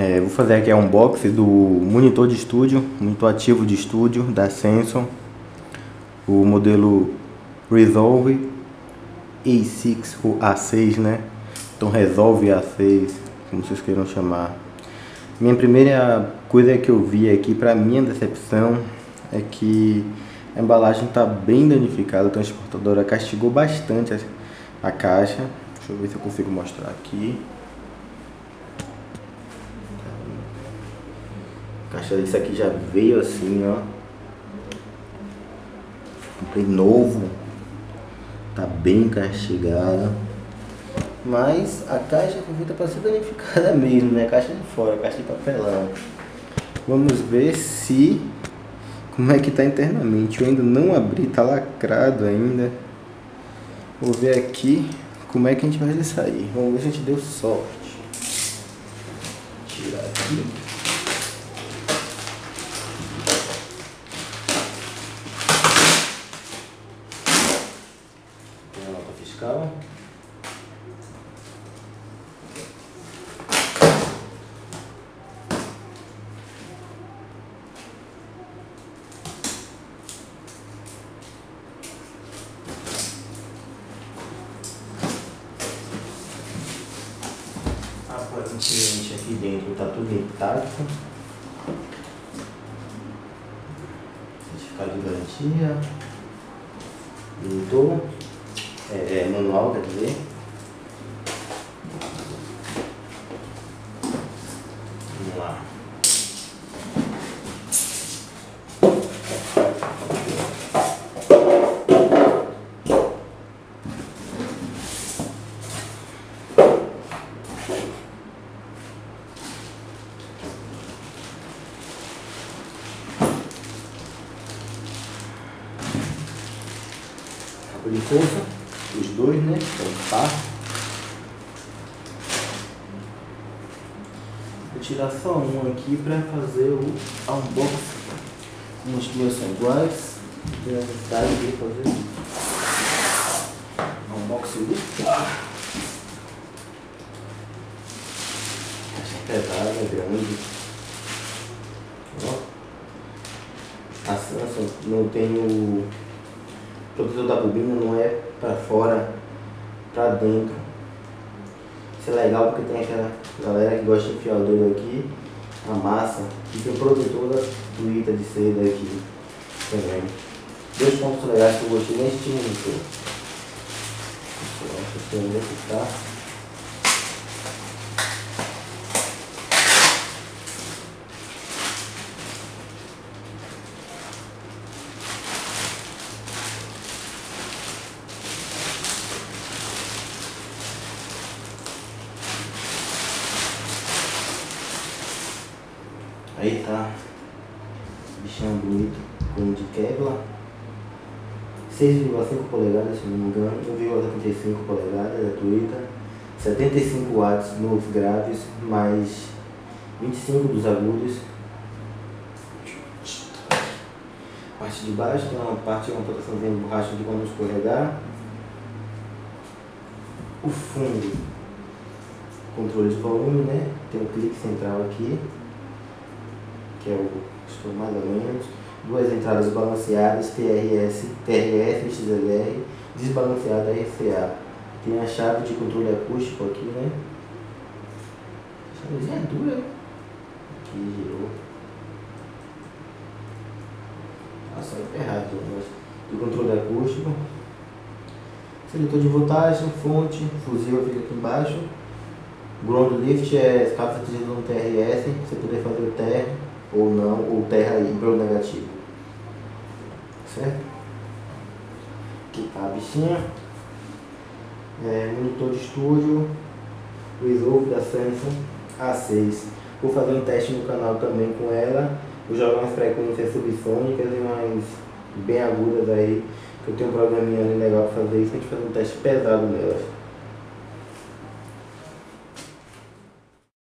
É, vou fazer aqui a unboxing do monitor de estúdio, monitor ativo de estúdio da Samsung, o modelo Resolve A6 ou A6, né? Então Resolve A6, como vocês queiram chamar. Minha primeira coisa que eu vi aqui, para minha decepção, é que a embalagem está bem danificada, a transportadora castigou bastante a caixa. Deixa eu ver se eu consigo mostrar aqui. Caixa desse aqui já veio assim, ó. Comprei novo. Tá bem castigada. Mas a caixa foi feita para ser danificada mesmo, né? Caixa de fora, caixa de papelão. Vamos ver se... Como é que tá internamente. Eu ainda não abri, tá lacrado ainda. Vou ver aqui como é que a gente vai sair. Vamos ver se a gente deu sorte. Tirar aqui. Fiscal. Aparentemente aqui dentro está tudo intacto. Certificado de garantia. Pintou é, é, manual, quer dizer. Vamos lá. Cabo de os dois, né? Então tá. Vou tirar só um aqui para fazer o unboxing. As duas são iguais. Tem a necessidade de fazer unboxing do Caixa pesada, é grande. Ó. A Samsung não tem o protetor da bobina não é para fora, para dentro. Isso é legal porque tem aquela galera que gosta de enfiar o dedo aqui, a massa, e tem o protetor da tuita de seda aqui também. Dois pontos legais que eu gostei nesse monitor. Deixa eu ver se tá. Aí tá. Bichão bonito, cunho de Kevlar. 6,5 polegadas, se não me engano, 1,75 polegadas da Twitter, 75 watts nos graves, mais 25 dos agudos. Parte de baixo tem uma parte uma proteçãozinha de borracha de quando escorregar. O fundo, controle de volume, né? Tem um clique central aqui que é o estou mais ou menos, duas entradas balanceadas, TRS, TRS, XLR, desbalanceada RCA. Tem a chave de controle acústico aqui, né? Chavezinha é dura. Aqui girou. Nossa, é errado, mas do controle acústico. Seletor de voltagem, fonte, fusível fica aqui embaixo. Ground lift é caso você esteja no TRS, você poder fazer o TR ou não, ou terra híbrido negativo. Certo? Aqui tá a bichinha. É, monitor de estúdio, Resolve da Samsung A6. Vou fazer um teste no canal também com ela. Vou jogar umas frequências subsônicas e umas bem agudas aí. Que eu tenho um programinha legal pra fazer isso. A gente fazer um teste pesado nelas.